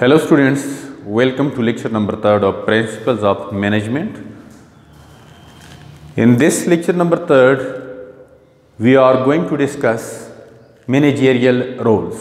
Hello students, welcome to lecture number 3rd of Principles of Management. In this lecture number 3rd, we are going to discuss managerial roles.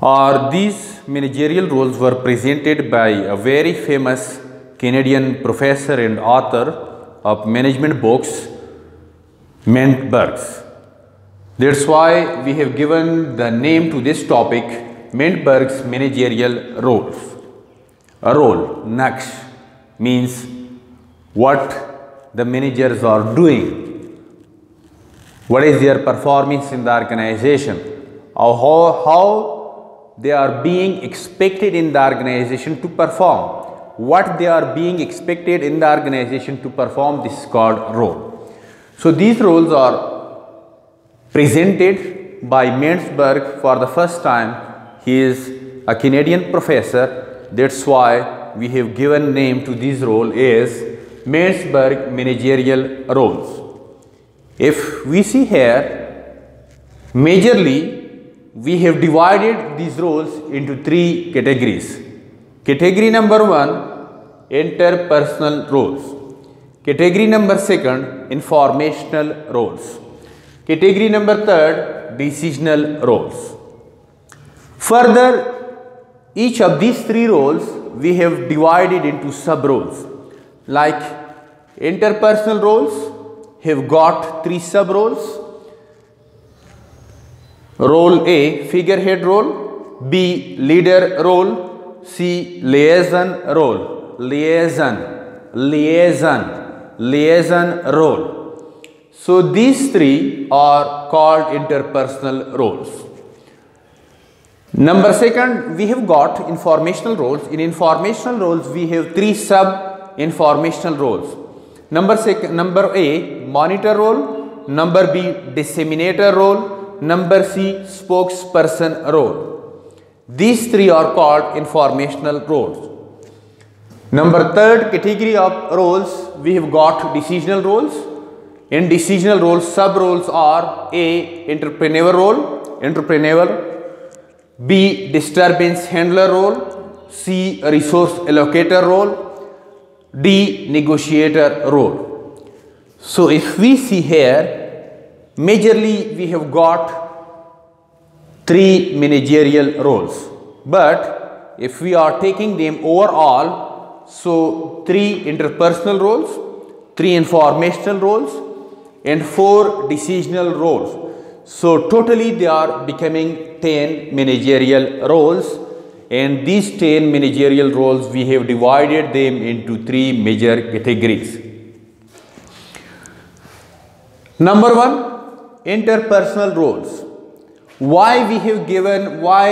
Or these managerial roles were presented by a very famous Canadian professor and author of management books, Mintzbergs. That's why we have given the name to this topic Mintzberg's managerial roles. A role, Naksh, means what the managers are doing, what is their performance in the organization, or how, how they are being expected in the organization to perform, what they are being expected in the organization to perform, this is called role. So, these roles are presented by Mintzberg for the first time he is a Canadian professor. That's why we have given name to this role as Mintzberg managerial roles. If we see here, majorly we have divided these roles into three categories. Category number one, interpersonal roles. Category number second, informational roles. Category number third, decisional roles. Further, each of these three roles we have divided into sub roles. Like interpersonal roles have got three sub roles. Role A figurehead role, B leader role, C liaison role, liaison, liaison, liaison role. So these three are called interpersonal roles. Number second, we have got informational roles. In informational roles, we have three sub informational roles. Number second, number A, monitor role. Number B, disseminator role. Number C, spokesperson role. These three are called informational roles. Number third category of roles, we have got decisional roles. In decisional roles, sub roles are A, entrepreneur role, entrepreneur B. Disturbance handler role. C. Resource allocator role. D. Negotiator role. So, if we see here, majorly we have got three managerial roles, but if we are taking them overall, so three interpersonal roles, three informational roles, and four decisional roles. So, totally they are becoming 10 managerial roles and these 10 managerial roles we have divided them into three major categories. Number 1 interpersonal roles. Why we have given why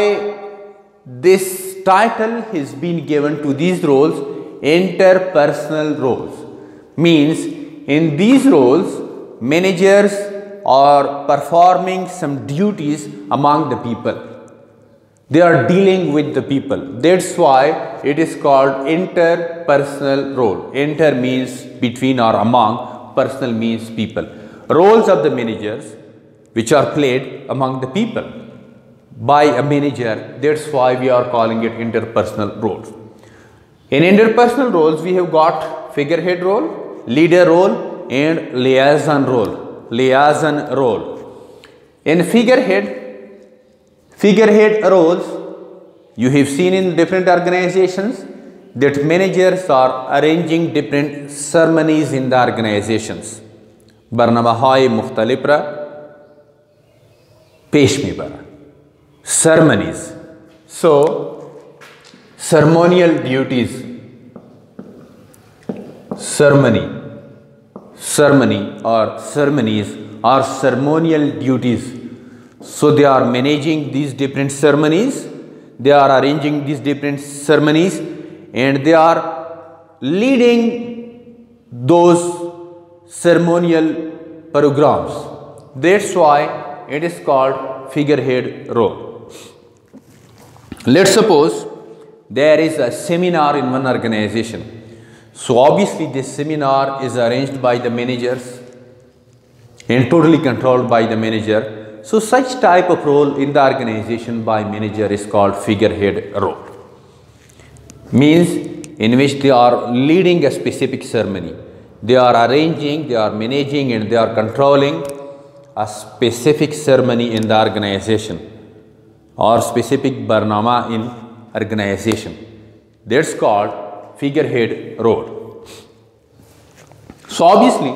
this title has been given to these roles interpersonal roles means in these roles managers are performing some duties among the people. They are dealing with the people. That's why it is called interpersonal role. Inter means between or among, personal means people. Roles of the managers which are played among the people by a manager. That's why we are calling it interpersonal roles. In interpersonal roles, we have got figurehead role, leader role and liaison role liaison role. In figurehead, figurehead roles you have seen in different organizations that managers are arranging different ceremonies in the organizations. برنامه های مختلف را پیش میبرد ceremonies so ceremonial duties ceremony Ceremony or ceremonies or ceremonial duties. So they are managing these different ceremonies, they are arranging these different ceremonies and they are leading those ceremonial programs. That's why it is called figurehead role. Let's suppose there is a seminar in one organization so obviously this seminar is arranged by the managers and totally controlled by the manager. So such type of role in the organization by manager is called figurehead role. Means in which they are leading a specific ceremony. They are arranging, they are managing and they are controlling a specific ceremony in the organization or specific barnama in organization. That's called figurehead role. So obviously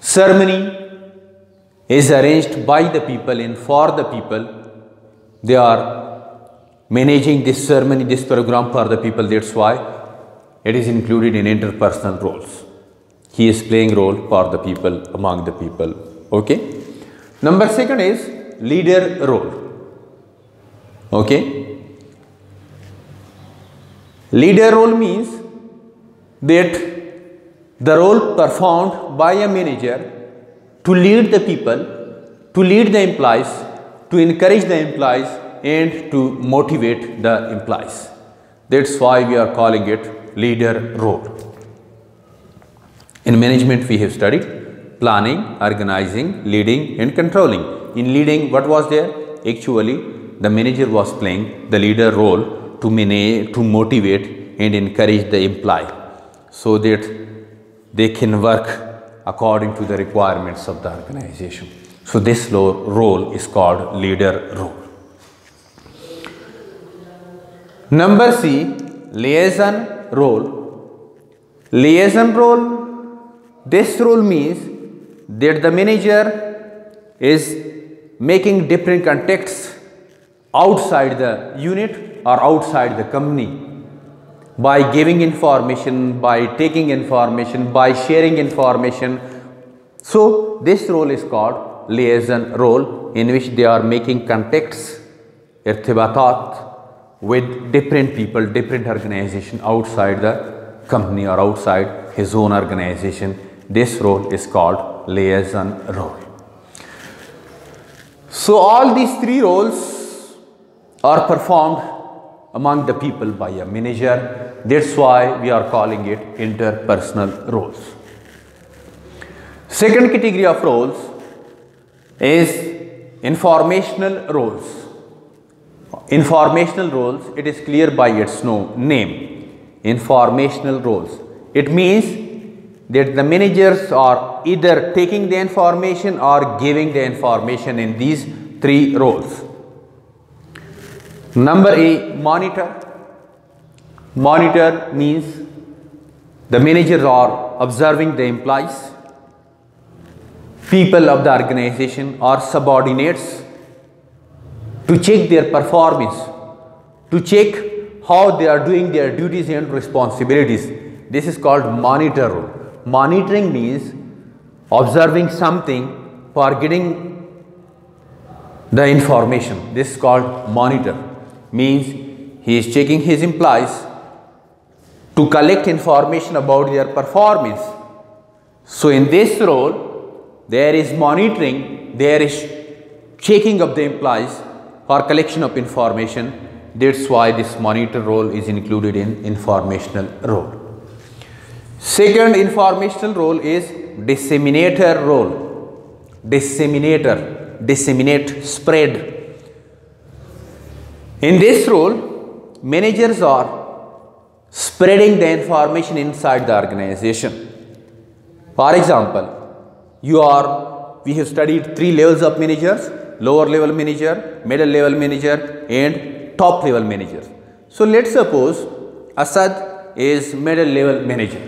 ceremony is arranged by the people and for the people. They are managing this ceremony, this program for the people. That's why it is included in interpersonal roles. He is playing role for the people, among the people. Okay. Number second is leader role. Okay. Leader role means that the role performed by a manager to lead the people, to lead the employees, to encourage the employees and to motivate the employees. That's why we are calling it leader role. In management we have studied planning, organizing, leading and controlling. In leading what was there? Actually the manager was playing the leader role to, to motivate and encourage the employee so that they can work according to the requirements of the organization. So this role is called leader role. Number C, liaison role. Liaison role, this role means that the manager is making different contacts outside the unit or outside the company by giving information, by taking information, by sharing information. So, this role is called liaison role in which they are making contacts, irtibatat with different people, different organization outside the company or outside his own organization. This role is called liaison role. So, all these three roles are performed among the people by a manager. That's why we are calling it interpersonal roles. Second category of roles is informational roles. Informational roles, it is clear by its name. Informational roles. It means that the managers are either taking the information or giving the information in these three roles. Number A, monitor. Monitor means the managers are observing the employees, people of the organization or subordinates to check their performance, to check how they are doing their duties and responsibilities. This is called monitor. Monitoring means observing something for getting the information. This is called monitor means he is checking his employees to collect information about their performance. So in this role, there is monitoring, there is checking of the employees for collection of information. That's why this monitor role is included in informational role. Second informational role is disseminator role. Disseminator, disseminate, spread in this role, managers are spreading the information inside the organization. For example, you are, we have studied three levels of managers, lower level manager, middle level manager and top level manager. So let's suppose Asad is middle level manager.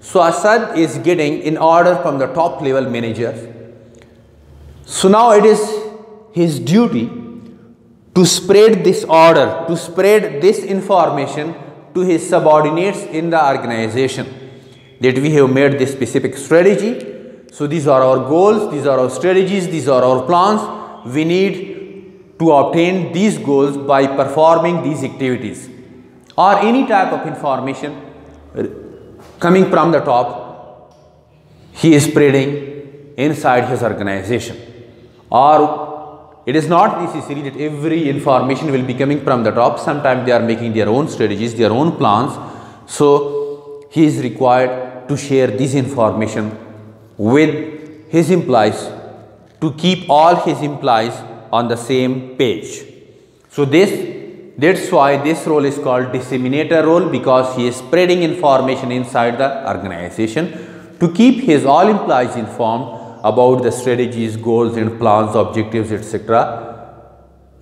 So Asad is getting an order from the top level manager. So now it is his duty to spread this order, to spread this information to his subordinates in the organization that we have made this specific strategy. So these are our goals, these are our strategies, these are our plans. We need to obtain these goals by performing these activities or any type of information coming from the top he is spreading inside his organization or it is not necessary that every information will be coming from the top. Sometimes they are making their own strategies, their own plans. So he is required to share this information with his employees to keep all his employees on the same page. So this that's why this role is called disseminator role because he is spreading information inside the organization to keep his all employees informed about the strategies, goals and plans, objectives etc.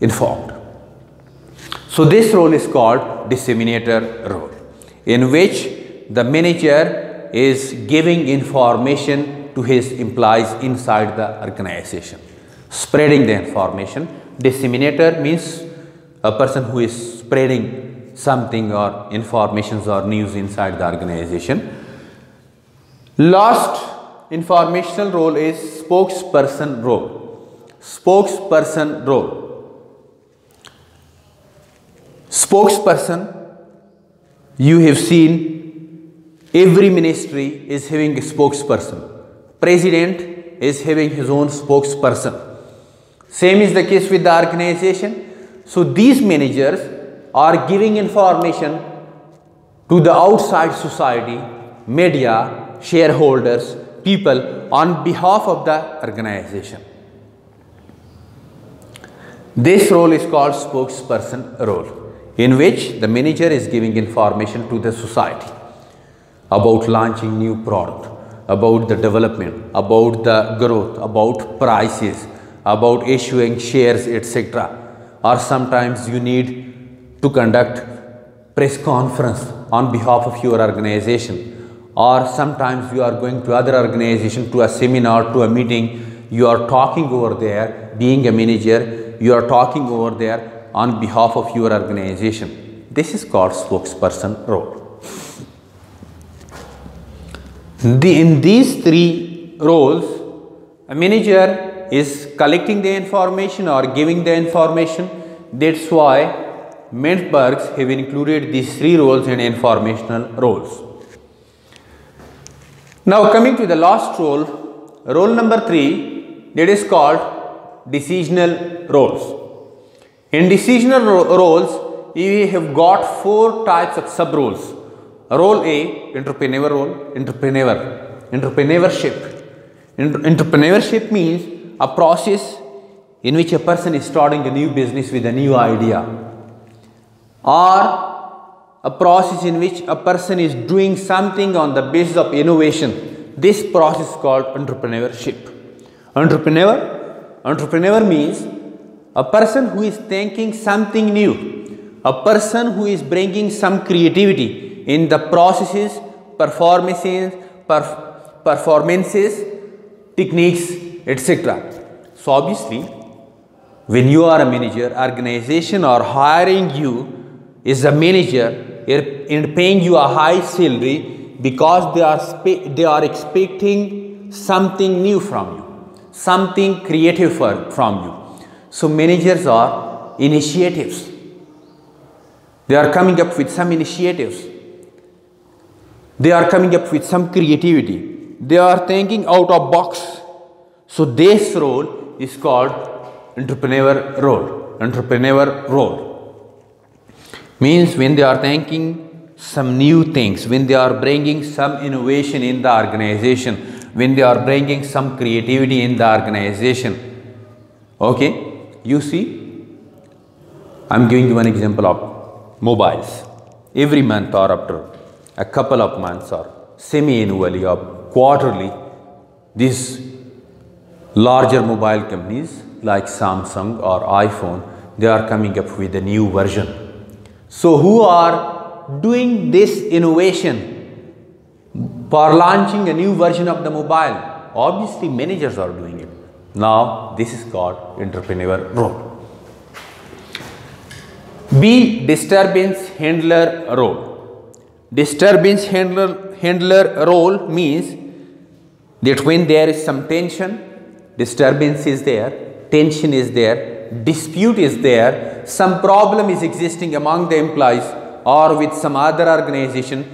informed. So this role is called disseminator role in which the manager is giving information to his employees inside the organization, spreading the information. Disseminator means a person who is spreading something or informations or news inside the organization. Last informational role is spokesperson role. Spokesperson role. Spokesperson, you have seen every ministry is having a spokesperson. President is having his own spokesperson. Same is the case with the organization so these managers are giving information to the outside society, media, shareholders, people on behalf of the organization. This role is called spokesperson role in which the manager is giving information to the society about launching new product, about the development, about the growth, about prices, about issuing shares etc or sometimes you need to conduct press conference on behalf of your organization or sometimes you are going to other organization to a seminar to a meeting you are talking over there being a manager you are talking over there on behalf of your organization this is called spokesperson role the, in these three roles a manager is collecting the information or giving the information. That's why Mintzbergs have included these three roles in informational roles. Now coming to the last role, role number three that is called decisional roles. In decisional ro roles, we have got four types of sub roles. Role A, entrepreneur role, entrepreneur, entrepreneurship. Entrepreneurship means a process in which a person is starting a new business with a new idea or a process in which a person is doing something on the basis of innovation. This process is called entrepreneurship. Entrepreneur entrepreneur means a person who is thinking something new. A person who is bringing some creativity in the processes performances perf performances techniques etc. So obviously, when you are a manager, organization or hiring you is a manager and paying you a high salary because they are they are expecting something new from you, something creative for, from you. So managers are initiatives. They are coming up with some initiatives. They are coming up with some creativity. They are thinking out of box so this role is called entrepreneur role. Entrepreneur role means when they are thinking some new things, when they are bringing some innovation in the organization, when they are bringing some creativity in the organization. Okay, you see, I'm giving you one example of mobiles. Every month or after a couple of months or semi-annually or quarterly, these larger mobile companies like Samsung or iPhone, they are coming up with a new version. So who are doing this innovation for launching a new version of the mobile? Obviously managers are doing it. Now this is called entrepreneur role. B. Disturbance handler role. Disturbance handler, handler role means that when there is some tension disturbance is there, tension is there, dispute is there, some problem is existing among the employees or with some other organization.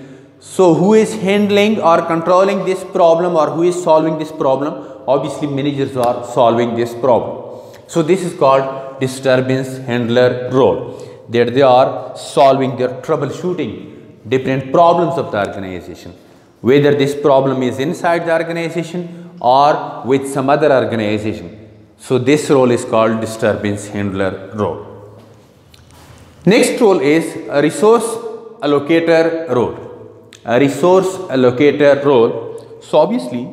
So who is handling or controlling this problem or who is solving this problem? Obviously managers are solving this problem. So this is called disturbance handler role that they are solving their troubleshooting different problems of the organization. Whether this problem is inside the organization or with some other organization. So this role is called disturbance handler role. Next role is a resource allocator role. A resource allocator role. So obviously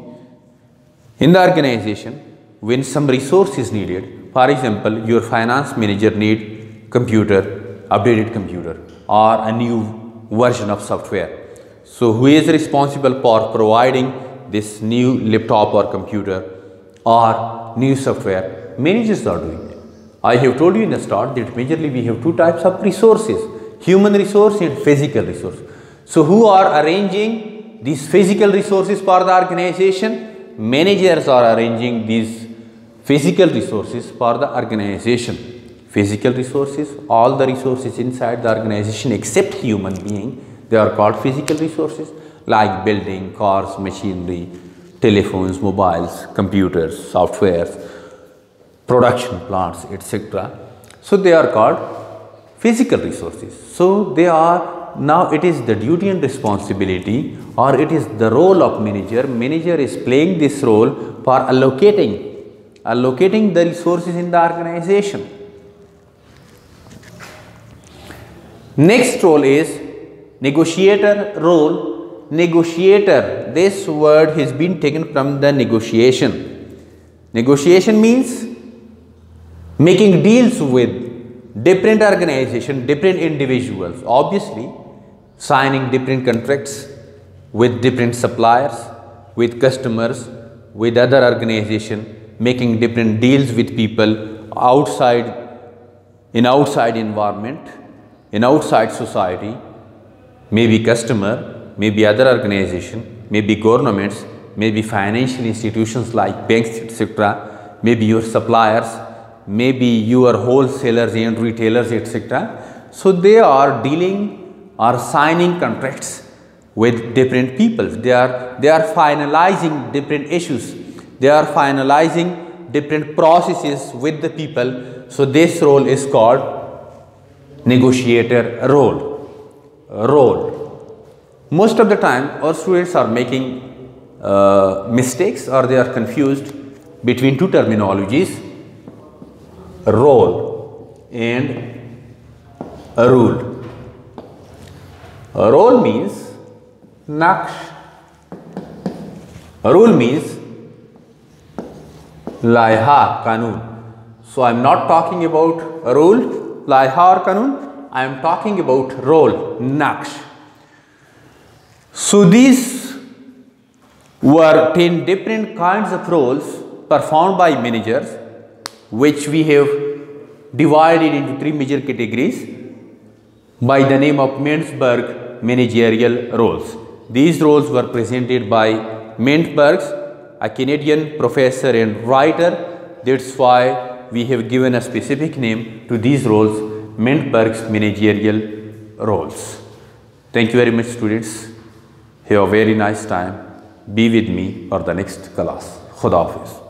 in the organization when some resource is needed, for example, your finance manager need computer, updated computer or a new version of software. So who is responsible for providing this new laptop or computer or new software? Managers are doing. I have told you in the start that majorly we have two types of resources, human resource and physical resource. So who are arranging these physical resources for the organization? Managers are arranging these physical resources for the organization. Physical resources, all the resources inside the organization except human being, they are called physical resources like building, cars, machinery, telephones, mobiles, computers, softwares, production plants, etc. So they are called physical resources. So they are now it is the duty and responsibility or it is the role of manager. Manager is playing this role for allocating allocating the resources in the organization. Next role is negotiator role. Negotiator, this word has been taken from the negotiation. Negotiation means making deals with different organization, different individuals, obviously signing different contracts with different suppliers, with customers, with other organization, making different deals with people outside, in outside environment, in outside society, maybe customer, maybe other organization, maybe governments, maybe financial institutions like banks, etc., maybe your suppliers, maybe your wholesalers and retailers etc. So they are dealing or signing contracts with different people. They are, they are finalizing different issues. They are finalizing different processes with the people. So this role is called negotiator role. Role. Most of the time our students are making uh, mistakes or they are confused between two terminologies role and a rule. A role means naksh. A rule means laiha, kanun. So I am not talking about rule, laiha or kanun. I am talking about role, naksh. So these were 10 different kinds of roles performed by managers which we have divided into three major categories by the name of Mintzberg managerial roles. These roles were presented by Mintzberg, a Canadian professor and writer. That's why we have given a specific name to these roles, Mintzberg's managerial roles. Thank you very much students. Have a very nice time. Be with me for the next class. Khuda Hafiz.